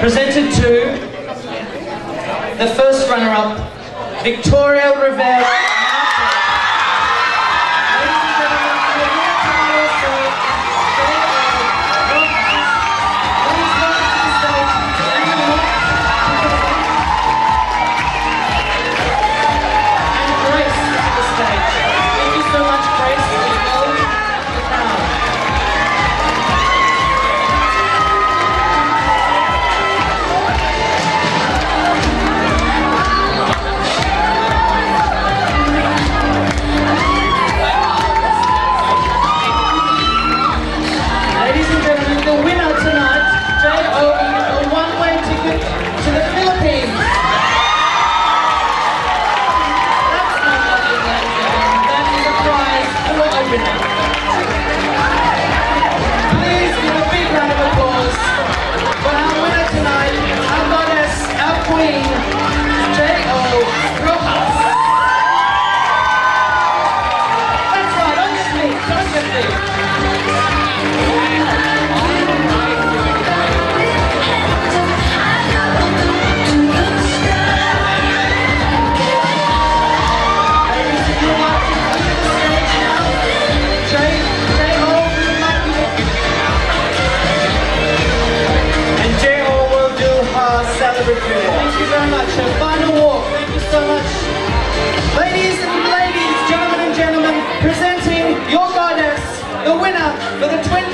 presented to the first runner-up, Victoria Rivera. Thank you presenting your goddess, the winner for the 2015 Miss Trans